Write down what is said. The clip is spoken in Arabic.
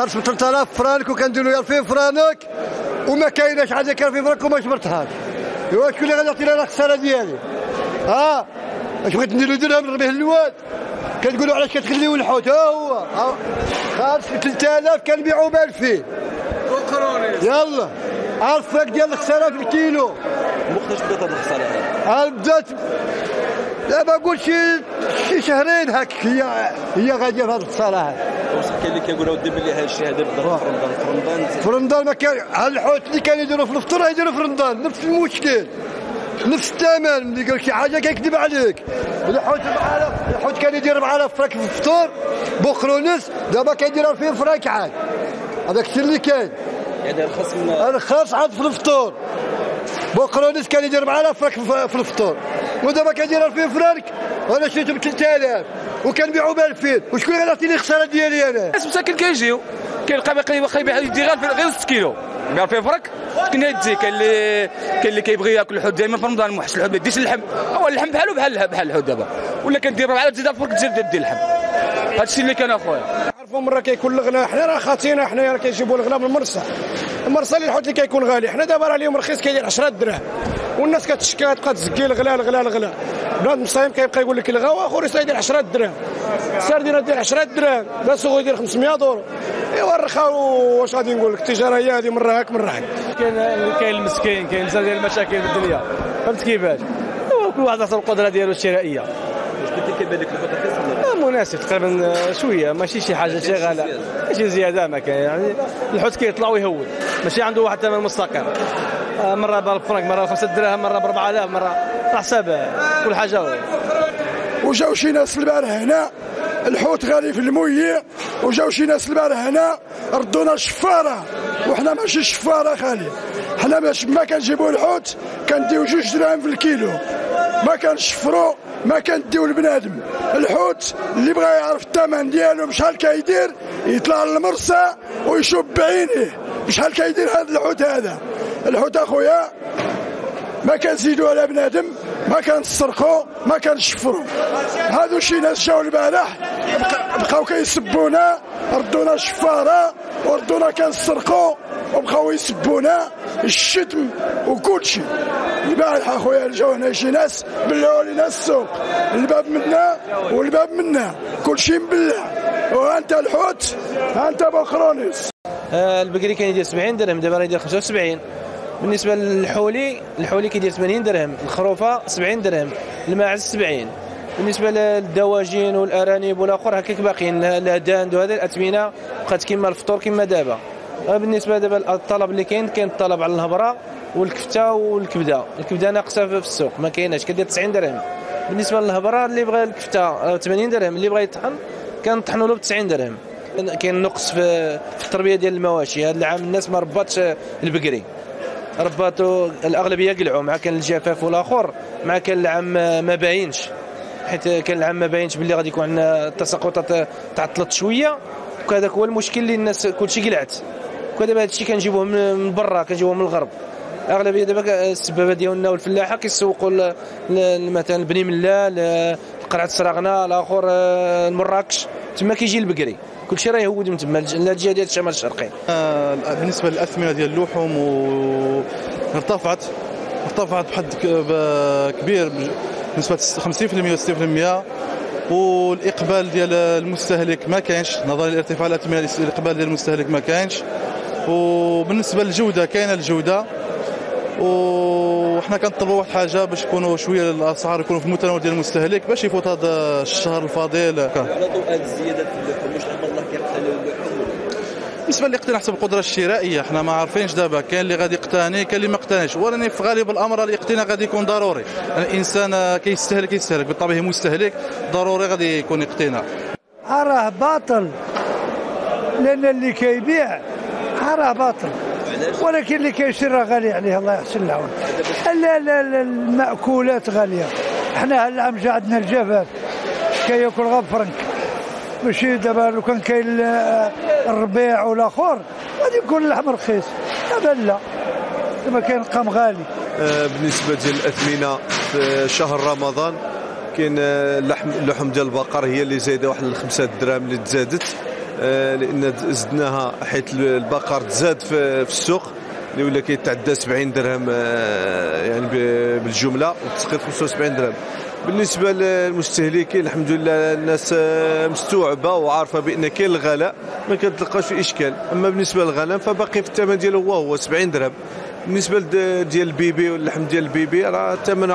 خرج ب 3000 فرانك وكنديروا 2000 فرانك. وما كايناش عندك 2000 فرانك وما جبرتهاش. إيوا شكون اللي غادي يعطينا أنا الخسارة ديالي؟ ها؟ اش بغيت نديرو درهم نربيه اللواد كتقولوا علاش كتخليو الحوت؟ ها هو. ها. خارج ب 3000 كنبيعو ب 2000 يلا. عارف فرق ديال الخساره في الكيلو؟ وقتاش بدات الخساره هذه؟ ها بدات دابا قول شي شي شهرين هاك. هي هي غادية في هذه واش كاين اللي كيقول اودي باللي هذا الشيء هذا بدا في رمضان. في رمضان في رمضان ما كان الحوت اللي كانوا يديروا في الفطور يديروا في رمضان. نفس المشكل. نفس الثمن. ملي قال شي حاجة كيكذب عليك. الحوت بعرف الحوت كان يدير 4000 فرانك في الفطور بوقرونيس. دابا كيدير 2000 فرانك عاد. هذاك الشيء اللي كاين. يعني الخصم من الخاص عاد في الفطور. بوقرونيس كان يدير 4000 فرانك في الفطور. ودابا كيدير 2000 فرانك وأنا شريته ب 3000 وكنبيعو ب 2000 وشكون اللي غيعطيني الخسارة ديالي أنا؟ الناس مساكن كيجيو. كيلقى باقي باقي يدي غير غير 6 كيلو. ب 2000 فرق كنا يدي كاين اللي كاين اللي كيبغي ياكل الحوت دائما في رمضان. موحش الحوت ما يديش اللحم. هو اللحم بحالو بحال بحال الحوت دابا. ولا كدير 4000 تزيد الفرق تزيد دير اللحم. هذا الشيء اللي كان أخويا. عرفوا مرة كيكون الغلا حنا راه خاطينا حنا راه كيجيبوا الغلا من المرسى. المرسى اللي الحوت اللي كيكون غالي. حنا دابا راه اليوم رخيص كيدير 10 دراهم. والناس كتشكى تبقى تزكي الغلا الغلا الغلا. بنادم صايم كيبقى يقول لك الغا واخر يدير 10 دراهم. السردينه دير 10 دراهم. لا سوغ يدير 500 دولار ايوا الرخاء واش غادي نقول لك؟ التجارة هي هذه مره هاك مره هاك كاين كاين المسكين كاين بزاف ديال المشاكل في الدنيا. فهمت كيفاش؟ كل واحد حسب القدرة ديالو الشرائية. واش كنت كيبان لك مناسب تقريبا شوية ماشي شي حاجة شي غاله ماشي زيادة ما كاين. يعني الحوت كيطلع ويهود ماشي عنده واحد ثمن مستقر. آه، مرة ب 1000 فرنك مرة ب 5 دراهم مرة ب 4000 مرة على حساب كل حاجة هو. وجاو شي ناس البارح هنا. الحوت غالي في المية وجاو شي ناس البارح هنا. ردونا شفارة. وحنا ماشي شفارة خالي حنا باش ما كنجيبوا الحوت كنديو جوج دراهم في الكيلو. ما كنشفروا ما كنديو لبنادم. الحوت اللي بغى يعرف الثمن ديالو بشحال كيدير يطلع للمرسى ويشوف بعينيه بشحال كيدير هذا الحوت هذا؟ الحوت أخويا ما كنزيدوا على بنادم ما كنسرقوا ما كنشفروا هادو شي ناس جاو البارح بق- بقاو كيسبونا ردونا شفارة وردونا كنسرقوا وبقاو يسبونا الشتم وكل شيء البارح أخويا جاو هنا شي ناس بلعوا لنا السوق. الباب منا والباب منا كل شيء مبلع. وأنت الحوت أنت بوخرونيس آه، البقري كان يدير 70 درهم دابا راه يدير 75 بالنسبة للحولي الحولي كيدير 80 درهم. الخروفة 70 درهم الماعز 70 بالنسبة للدواجن والأرانب والآخر هكاك باقيين الهداند وهذا الأثمنة بقات كما الفطور كما دابا. آه، بالنسبة دابا الطلب اللي كاين كاين الطلب على الهبرة والكفتة والكبدة. الكبدة ناقصة في السوق ما كايناش كدير 90 درهم. بالنسبة للهبرة اللي بغى الكفتة آه، 80 درهم اللي بغى يطحن كنطحنوا له ب 90 درهم. كاين نقص في التربية ديال المواشي. هذا العام الناس ما رباتش البقري. رباتو الأغلبية قلعوا مع كان الجفاف والآخر مع كان العام ما باينش. حيت كان العام ما باينش باللي غادي يكون عندنا التساقطات تعطلت شوية. وهذاك هو المشكل اللي الناس كلشي قلعت. ودابا هذا الشيء كنجيبوه من برا كنجيبوه من الغرب. أغلبية دابا السبابة ديالنا والفلاحة كيسوقوا مثلا بني ملا قرعة سراغنا الآخر آه، المراكش. تما كيجي البقري. كلشي راه يهود من تما. الج- الجهه ديال الشمال الشرقي. آه، بالنسبة للأثمنة ديال اللحوم و ارتفعت. ارتفعت بحد كبير بنسبه 50% و 60% والإقبال ديال المستهلك ما كاينش. نظرا لارتفاع الأثمنة الإقبال ديال المستهلك ما كاينش. وبالنسبة للجودة كاينة الجودة. وحنا كنطلبوا واحد حاجة باش يكونوا شوية الأسعار يكونوا في المتناول ديال المستهلك باش يفوت هذا الشهر الفضيل على ضوء هذه الزيادات في اللحوم واش الله كيقتل اللحوم بالنسبة للاقتناء حسب القدرة الشرائية إحنا ما عارفينش دابا. كاين اللي غادي يقتني كاين اللي ما يقتنيش. وراني في غالب الأمر الاقتناء غادي يكون ضروري. الإنسان آه، كيستهلك. يستهلك بالطبع مستهلك ضروري غادي يكون اقتناء راه باطل. لأن اللي كيبيع راه باطل. ولكن اللي كيشري راه غالي عليه الله يحسن العون لا لا لا المأكولات غالية. إحنا هالعام جا عندنا الجفاف كياكل غير فرنك. ماشي دابا لو كان كاين ال- الربيع والآخر غادي يكون اللحم رخيص. دابا لا. دابا كاين قام غالي. آه، بالنسبة ديال الأثمنة في شهر رمضان كاين آه، اللحم اللحم ديال البقر هي اللي زايدة واحد الخمسة دراهم اللي تزادت. لأن زدناها حيث البقر تزاد في السوق اللي ولا كيتعدى 70 درهم آه، يعني بالجملة والتسقيط 75 درهم. بالنسبة للمستهلكين الحمد لله الناس آه، مستوعبة وعارفة بأن كاين الغلاء ما كتلقاش في إشكال. أما بالنسبة للغنم فباقي في الثمن ديالو هو هو 70 درهم. بالنسبة ديال البيبي واللحم ديال البيبي راه الثمن